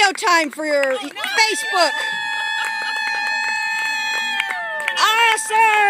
video time for your Facebook. Awesome!